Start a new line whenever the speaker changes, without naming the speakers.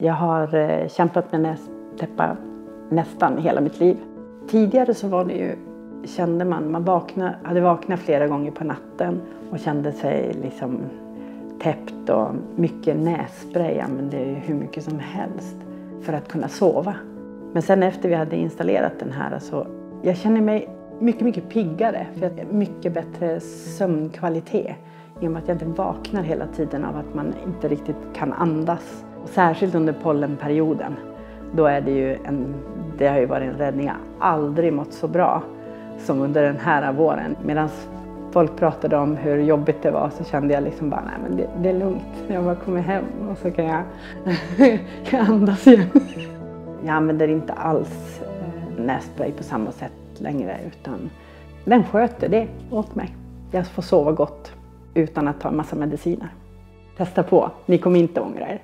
Jag har eh, kämpat med nästäppa nästan hela mitt liv. Tidigare så var det ju, kände man, man vakna, hade vaknat flera gånger på natten och kände sig liksom täppt och mycket nässpray Jag använde jag hur mycket som helst för att kunna sova. Men sen efter vi hade installerat den här så jag känner mig mycket, mycket piggare för jag har mycket bättre sömnkvalitet i och med att jag inte vaknar hela tiden av att man inte riktigt kan andas. Och särskilt under pollenperioden. Då är det ju en, det har ju varit en räddning. Jag har aldrig mått så bra som under den här våren. Medan folk pratade om hur jobbigt det var så kände jag liksom bara, nej men det, det är lugnt. Jag bara kommer hem och så kan jag, kan andas igen. Jag använder inte alls eh, nässpray på samma sätt längre utan den sköter det åt mig. Jag får sova gott utan att ta en massa mediciner. Testa på, ni kommer inte ångra er.